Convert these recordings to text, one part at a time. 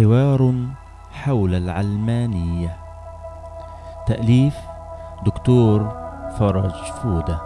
حوار حول العلمانية. تأليف دكتور فرج فودة.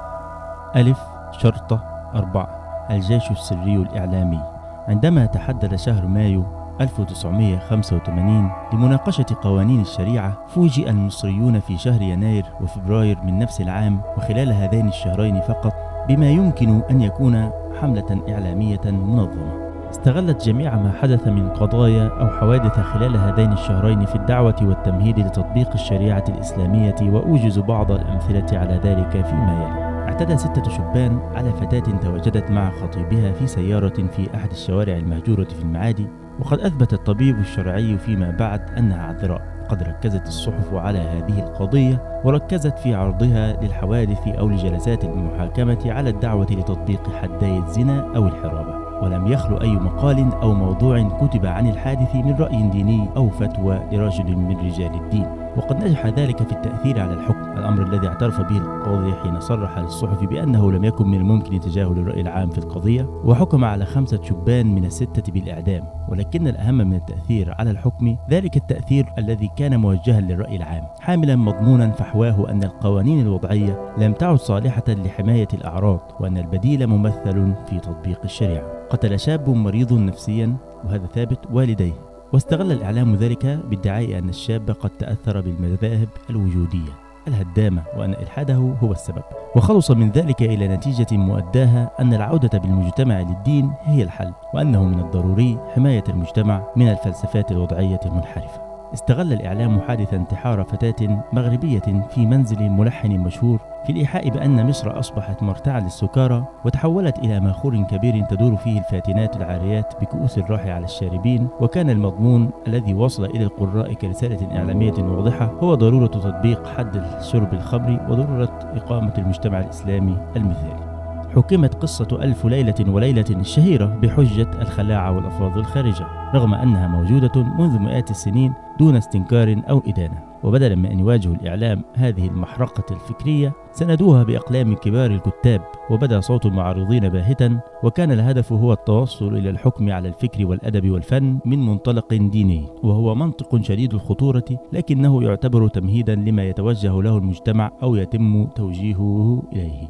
ألف شرطة أربعة الجيش السري الإعلامي. عندما تحدد شهر مايو 1985 لمناقشة قوانين الشريعة فوجئ المصريون في شهر يناير وفبراير من نفس العام وخلال هذين الشهرين فقط بما يمكن أن يكون حملة إعلامية منظمة. استغلت جميع ما حدث من قضايا أو حوادث خلال هذين الشهرين في الدعوة والتمهيد لتطبيق الشريعة الإسلامية وأوجز بعض الأمثلة على ذلك فيما يلي. اعتدى ستة شبان على فتاة تواجدت مع خطيبها في سيارة في أحد الشوارع المهجورة في المعادي وقد أثبت الطبيب الشرعي فيما بعد أنها عذراء. قد ركزت الصحف على هذه القضية وركزت في عرضها للحوادث أو لجلسات المحاكمة على الدعوة لتطبيق حدي الزنا أو الحرابة. ولم يخلو أي مقال أو موضوع كتب عن الحادث من رأي ديني أو فتوى لرجل من رجال الدين. وقد نجح ذلك في التأثير على الحكم الأمر الذي اعترف به القاضي حين صرح للصحف بأنه لم يكن من الممكن تجاهل الرأي العام في القضية وحكم على خمسة شبان من الستة بالإعدام ولكن الأهم من التأثير على الحكم ذلك التأثير الذي كان موجها للرأي العام. حاملا مضمونا فحواه أن القوانين الوضعية لم تعد صالحة لحماية الأعراض وأن البديل ممثل في تطبيق الشريعة. قتل شاب مريض نفسيا وهذا ثابت والديه. واستغل الإعلام ذلك بادعاء أن الشاب قد تأثر بالمذاهب الوجودية الهدامة وأن إلحاده هو السبب. وخلص من ذلك إلى نتيجة مؤداها أن العودة بالمجتمع للدين هي الحل وأنه من الضروري حماية المجتمع من الفلسفات الوضعية المنحرفة. استغل الإعلام حادث انتحار فتاة مغربية في منزل ملحن مشهور في الإيحاء بأن مصر أصبحت مرتعا للسكارى وتحولت إلى ماخور كبير تدور فيه الفاتنات العاريات بكؤوس الراح على الشاربين وكان المضمون الذي وصل إلى القراء كرسالة إعلامية واضحة هو ضرورة تطبيق حد شرب الخمر وضرورة إقامة المجتمع الإسلامي المثالي. حكمت قصة ألف ليلة وليلة الشهيرة بحجة الخلاعة والأفراض الخارجة رغم أنها موجودة منذ مئات السنين دون استنكار أو إدانة. وبدلا من أن يواجهوا الإعلام هذه المحرقة الفكرية سندوها بأقلام كبار الكتاب وبدأ صوت المعارضين باهتا وكان الهدف هو التوصل إلى الحكم على الفكر والأدب والفن من منطلق ديني وهو منطق شديد الخطورة لكنه يعتبر تمهيدا لما يتوجه له المجتمع أو يتم توجيهه إليه.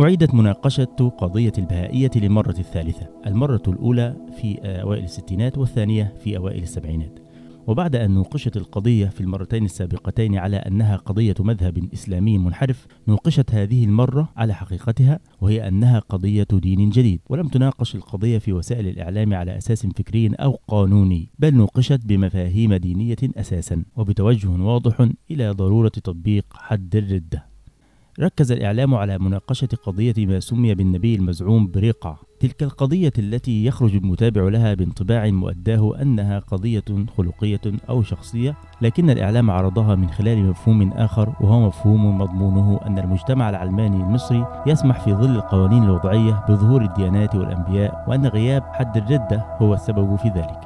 أعيدت مناقشة قضية البهائية للمرة الثالثة المرة الأولى في أوائل الستينات والثانية في أوائل السبعينات. وبعد أن نوقشت القضية في المرتين السابقتين على أنها قضية مذهب إسلامي منحرف نوقشت هذه المرة على حقيقتها وهي أنها قضية دين جديد. ولم تناقش القضية في وسائل الإعلام على أساس فكري أو قانوني بل نوقشت بمفاهيم دينية أساسا وبتوجه واضح إلى ضرورة تطبيق حد الردة. ركز الإعلام على مناقشة قضية ما سمي بالنبي المزعوم برقع تلك القضية التي يخرج المتابع لها بانطباع مؤداه أنها قضية خلقية أو شخصية لكن الإعلام عرضها من خلال مفهوم آخر وهو مفهوم مضمونه أن المجتمع العلماني المصري يسمح في ظل القوانين الوضعية بظهور الديانات والأنبياء وأن غياب حد الردة هو السبب في ذلك.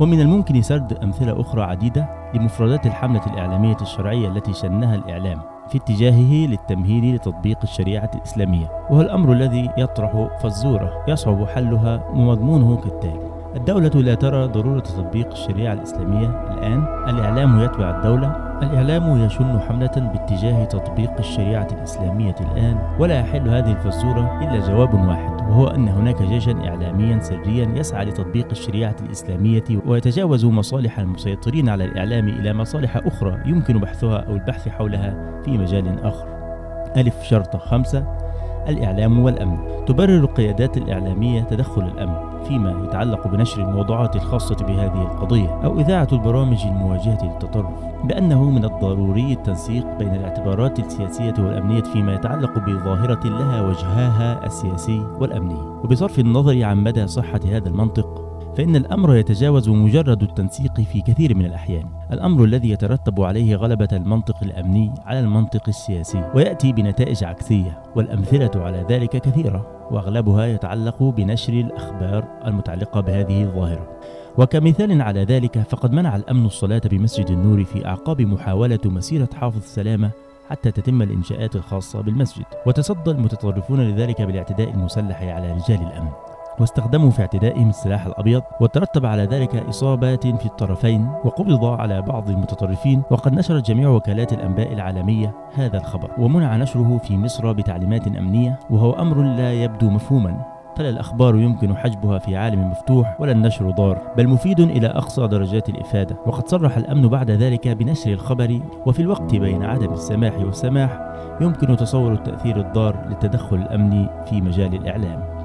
ومن الممكن سرد أمثلة أخرى عديدة لمفردات الحملة الإعلامية الشرعية التي شنها الإعلام. في اتجاهه للتمهيد لتطبيق الشريعة الإسلامية وهو الأمر الذي يطرح فزورة يصعب حلها ومضمونه كالتالي. الدولة لا ترى ضرورة تطبيق الشريعة الإسلامية الآن. الإعلام يتبع الدولة الإعلام يشن حملة باتجاه تطبيق الشريعة الإسلامية الآن ولا يحل هذه الفزورة إلا جواب واحد وهو أن هناك جيشا إعلاميا سريا يسعى لتطبيق الشريعة الإسلامية ويتجاوز مصالح المسيطرين على الإعلام إلى مصالح أخرى يمكن بحثها أو البحث حولها في مجال آخر. ألف شرطة خمسة الإعلام والأمن. تبرر القيادات الإعلامية تدخل الأمن. فيما يتعلق بنشر الموضوعات الخاصة بهذه القضية أو إذاعة البرامج المواجهة للتطرف بأنه من الضروري التنسيق بين الاعتبارات السياسية والأمنية فيما يتعلق بظاهرة لها وجهها السياسي والأمني. وبصرف النظر عن مدى صحة هذا المنطق فإن الأمر يتجاوز مجرد التنسيق في كثير من الأحيان. الأمر الذي يترتب عليه غلبة المنطق الأمني على المنطق السياسي ويأتي بنتائج عكسية والأمثلة على ذلك كثيرة وأغلبها يتعلق بنشر الأخبار المتعلقة بهذه الظاهرة. وكمثال على ذلك فقد منع الأمن الصلاة بمسجد النور في أعقاب محاولة مسيرة حافظ السلامة حتى تتم الإنشاءات الخاصة بالمسجد. وتصدى المتطرفون لذلك بالاعتداء المسلح على رجال الأمن. واستخدموا في اعتدائهم السلاح الأبيض وترتب على ذلك إصابات في الطرفين وقبض على بعض المتطرفين وقد نشرت جميع وكالات الأنباء العالمية هذا الخبر. ومنع نشره في مصر بتعليمات أمنية وهو أمر لا يبدو مفهوما. فلا الأخبار يمكن حجبها في عالم مفتوح ولا النشر ضار بل مفيد إلى أقصى درجات الإفادة. وقد صرح الأمن بعد ذلك بنشر الخبر وفي الوقت بين عدم السماح والسماح يمكن تصور التأثير الضار للتدخل الأمني في مجال الإعلام.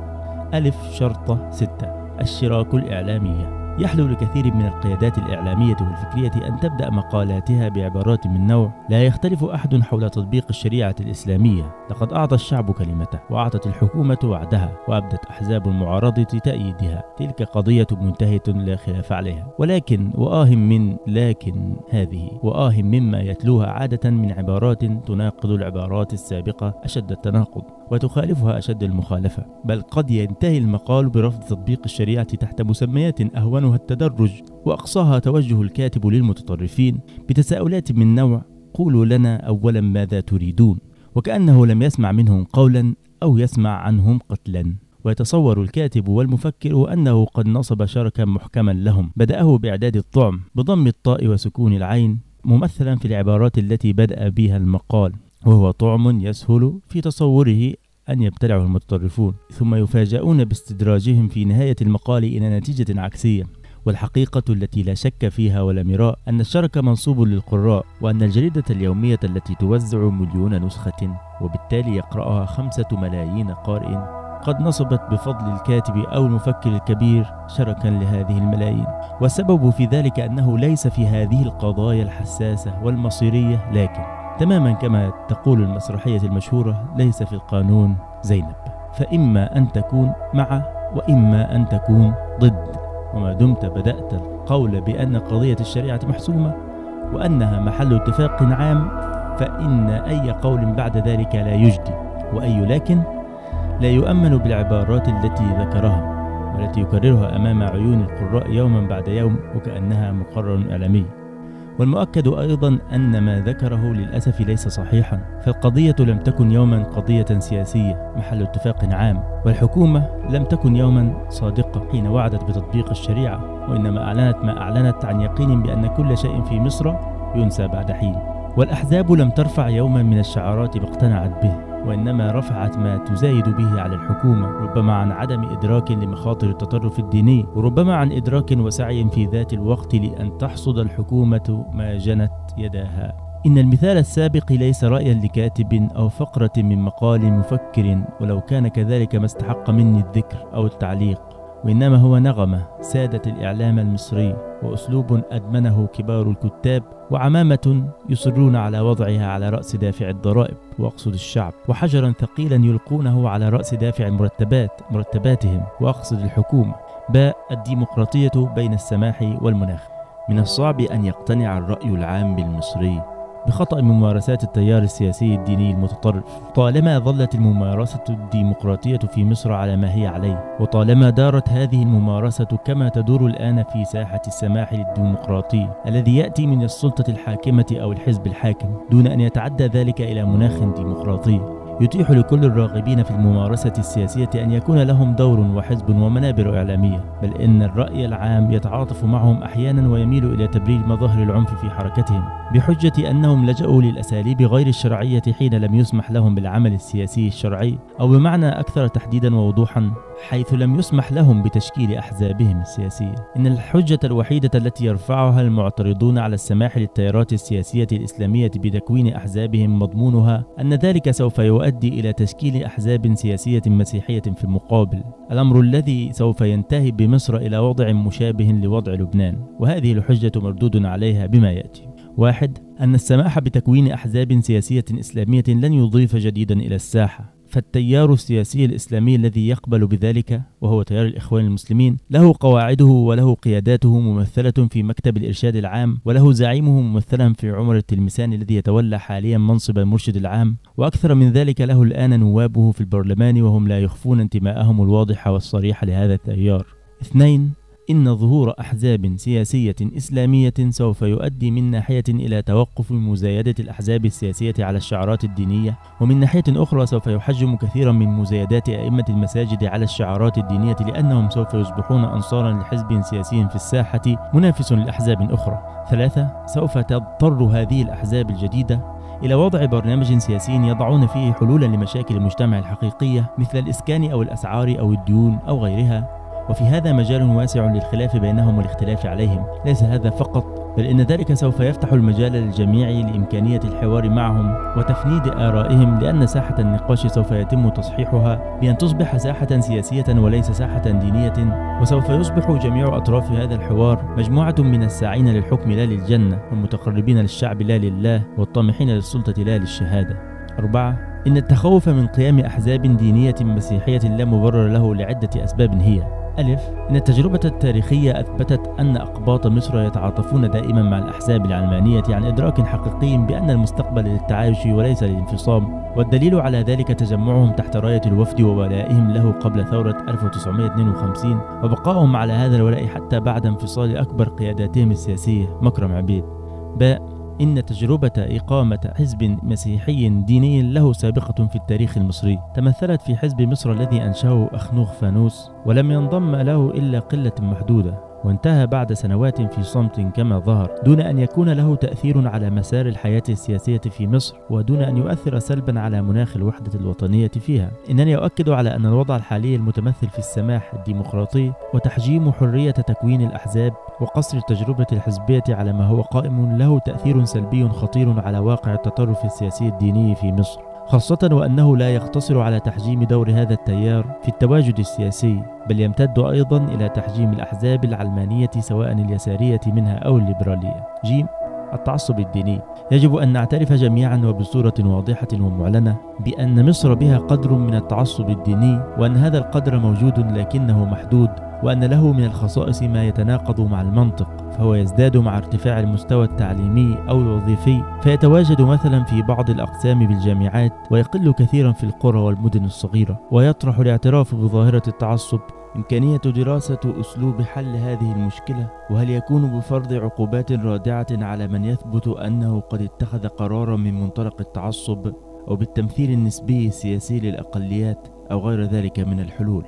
ألف شرطة ستة. الشراك الإعلامية. يحلو لكثير من القيادات الإعلامية والفكرية أن تبدأ مقالاتها بعبارات من نوع لا يختلف أحد حول تطبيق الشريعة الإسلامية. لقد أعطى الشعب كلمته وأعطت الحكومة وعدها وأبدت أحزاب المعارضة تأييدها تلك قضية منتهية لا خلاف عليها. ولكن وآه من لكن هذه وآه مما يتلوها عادة من عبارات تناقض العبارات السابقة أشد التناقض. وتخالفها أشد المخالفة بل قد ينتهي المقال برفض تطبيق الشريعة تحت مسميات أهونها التدرج وأقصاها توجه الكاتب للمتطرفين بتساؤلات من نوع قولوا لنا أولا ماذا تريدون؟ وكأنه لم يسمع منهم قولا أو يسمع عنهم قتلا. ويتصور الكاتب والمفكر أنه قد نصب شركا محكما لهم بدأه بإعداد الطعم بضم الطاء وسكون العين ممثلا في العبارات التي بدأ بها المقال وهو طعم يسهل في تصوره أن يبتلعه المتطرفون ثم يفاجؤون باستدراجهم في نهاية المقال إلى نتيجة عكسية. والحقيقة التي لا شك فيها ولا مراء أن الشرك منصوب للقراء وأن الجريدة اليومية التي توزع مليون نسخة وبالتالي يقرأها خمسة ملايين قارئ. قد نصبت بفضل الكاتب أو المفكر الكبير شركا لهذه الملايين. والسبب في ذلك أنه ليس في هذه القضايا الحساسة والمصيرية لكن تماما كما تقول المسرحية المشهورة ليس في القانون زينب. فإما أن تكون مع وإما أن تكون ضد. وما دمت بدأت القول بأن قضية الشريعة محسومة وأنها محل اتفاق عام فإن أي قول بعد ذلك لا يجدي وأي لكن لا يؤمن بالعبارات التي ذكرها والتي يكررها أمام عيون القراء يوما بعد يوم وكأنها مقرر إعلامي. والمؤكد أيضا أن ما ذكره للأسف ليس صحيحا فالقضية لم تكن يوما قضية سياسية محل اتفاق عام والحكومة لم تكن يوما صادقة حين وعدت بتطبيق الشريعة وإنما أعلنت ما أعلنت عن يقين بأن كل شيء في مصر ينسى بعد حين. والأحزاب لم ترفع يوما من الشعارات اقتنعت به. وإنما رفعت ما تزايد به على الحكومة ربما عن عدم إدراك لمخاطر التطرف الديني وربما عن إدراك وسعي في ذات الوقت لأن تحصد الحكومة ما جنت يداها. إن المثال السابق ليس رأيا لكاتب أو فقرة من مقال مفكر ولو كان كذلك ما استحق مني الذكر أو التعليق. وإنما هو نغمة سادت الإعلام المصري وأسلوب أدمنه كبار الكتاب وعمامة يصرون على وضعها على رأس دافع الضرائب وأقصد الشعب وحجرا ثقيلا يلقونه على رأس دافع المرتبات مرتباتهم وأقصد الحكومة. باء الديمقراطية بين السماح والمناخ. من الصعب أن يقتنع الرأي العام بالمصري. بخطأ ممارسات التيار السياسي الديني المتطرف. طالما ظلت الممارسة الديمقراطية في مصر على ما هي عليه وطالما دارت هذه الممارسة كما تدور الآن في ساحة السماح للديمقراطي الذي يأتي من السلطة الحاكمة أو الحزب الحاكم دون أن يتعدى ذلك إلى مناخ ديمقراطي. يتيح لكل الراغبين في الممارسة السياسية أن يكون لهم دور وحزب ومنابر إعلامية بل إن الرأي العام يتعاطف معهم أحيانا ويميل إلى تبرير مظاهر العنف في حركتهم بحجة أنهم لجأوا للأساليب غير الشرعية حين لم يسمح لهم بالعمل السياسي الشرعي أو بمعنى أكثر تحديدا ووضوحا حيث لم يسمح لهم بتشكيل أحزابهم السياسية. إن الحجة الوحيدة التي يرفعها المعترضون على السماح للتيارات السياسية الإسلامية بتكوين أحزابهم مضمونها أن ذلك سوف يؤدي إلى تشكيل أحزاب سياسية مسيحية في المقابل. الأمر الذي سوف ينتهي بمصر إلى وضع مشابه لوضع لبنان وهذه الحجة مردود عليها بما يأتي. واحد أن السماح بتكوين أحزاب سياسية إسلامية لن يضيف جديدا إلى الساحة. فالتيار السياسي الإسلامي الذي يقبل بذلك وهو تيار الإخوان المسلمين له قواعده وله قياداته ممثلة في مكتب الإرشاد العام وله زعيمه ممثلا في عمر التلمساني الذي يتولى حاليا منصب المرشد العام. وأكثر من ذلك له الآن نوابه في البرلمان وهم لا يخفون انتماءهم الواضح والصريح لهذا التيار. اثنين إن ظهور أحزاب سياسية إسلامية سوف يؤدي من ناحية إلى توقف مزايدة الأحزاب السياسية على الشعارات الدينية ومن ناحية أخرى سوف يحجم كثيرا من مزايدات أئمة المساجد على الشعارات الدينية لأنهم سوف يصبحون أنصارا لحزب سياسي في الساحة منافس لأحزاب أخرى. ثلاثة سوف تضطر هذه الأحزاب الجديدة إلى وضع برنامج سياسي يضعون فيه حلولا لمشاكل المجتمع الحقيقية مثل الإسكان أو الأسعار أو الديون أو غيرها. وفي هذا مجال واسع للخلاف بينهم والاختلاف عليهم. ليس هذا فقط بل إن ذلك سوف يفتح المجال للجميع لإمكانية الحوار معهم وتفنيد آرائهم لأن ساحة النقاش سوف يتم تصحيحها بأن تصبح ساحة سياسية وليس ساحة دينية وسوف يصبح جميع أطراف هذا الحوار مجموعة من الساعين للحكم لا للجنة والمتقربين للشعب لا لله والطامحين للسلطة لا للشهادة. أربعة إن التخوف من قيام أحزاب دينية مسيحية لا مبرر له لعدة أسباب هي. ألف. إن التجربة التاريخية أثبتت أن أقباط مصر يتعاطفون دائما مع الأحزاب العلمانية عن إدراك حقيقي بأن المستقبل للتعايش وليس للانفصام والدليل على ذلك تجمعهم تحت راية الوفد وولائهم له قبل ثورة 1952 وبقائهم على هذا الولاء حتى بعد انفصال أكبر قياداتهم السياسية مكرم عبيد. باء. إن تجربة إقامة حزب مسيحي ديني له سابقة في التاريخ المصري. تمثلت في حزب مصر الذي أنشأه أخنوخ فانوس ولم ينضم له إلا قلة محدودة. وانتهى بعد سنوات في صمت كما ظهر دون أن يكون له تأثير على مسار الحياة السياسية في مصر ودون أن يؤثر سلبا على مناخ الوحدة الوطنية فيها. إنني أؤكد على أن الوضع الحالي المتمثل في السماح الديمقراطي وتحجيم حرية تكوين الأحزاب وقصر التجربة الحزبية على ما هو قائم له تأثير سلبي خطير على واقع التطرف السياسي الديني في مصر. خاصة وأنه لا يقتصر على تحجيم دور هذا التيار في التواجد السياسي بل يمتد أيضا إلى تحجيم الأحزاب العلمانية سواء اليسارية منها أو الليبرالية. جيم؟ التعصب الديني. يجب أن نعترف جميعا وبصورة واضحة ومعلنة بأن مصر بها قدر من التعصب الديني وأن هذا القدر موجود لكنه محدود وأن له من الخصائص ما يتناقض مع المنطق فهو يزداد مع ارتفاع المستوى التعليمي أو الوظيفي. فيتواجد مثلا في بعض الأقسام بالجامعات ويقل كثيرا في القرى والمدن الصغيرة ويطرح الاعتراف بظاهرة التعصب إمكانية دراسة أسلوب حل هذه المشكلة وهل يكون بفرض عقوبات رادعة على من يثبت أنه قد اتخذ قرارا من منطلق التعصب أو بالتمثيل النسبي السياسي للأقليات أو غير ذلك من الحلول؟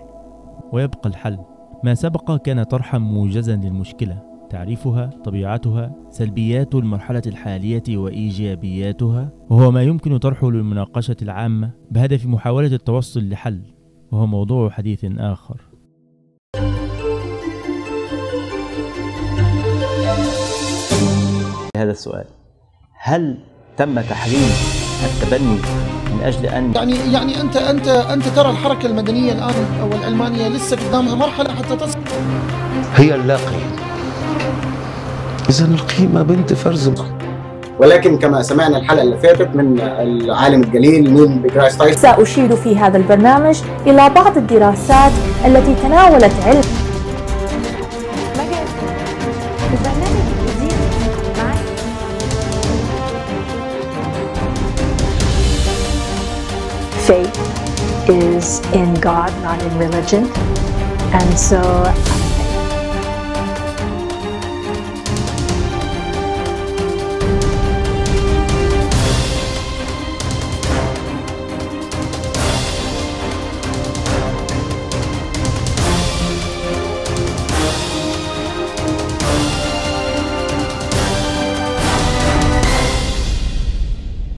ويبقى الحل ما سبق كان طرحا موجزا للمشكلة تعريفها طبيعتها سلبيات المرحلة الحالية وإيجابياتها وهو ما يمكن طرحه للمناقشة العامة بهدف محاولة التوصل لحل وهو موضوع حديث آخر. هذا السؤال. هل تم تحريم التبني من أجل أن يعني يعني انت انت أنت ترى الحركة المدنية الآن أو العلمانيه لسه قدامها مرحلة حتى تصل. هي اللا قيمة. إذا القيمة بنت فرز. ولكن كما سمعنا الحلقة اللي فاتت من العالم الجليل نيل ديجرايس تايسون سأشير في هذا البرنامج إلى بعض الدراسات التي تناولت علم is in God, not in religion. And so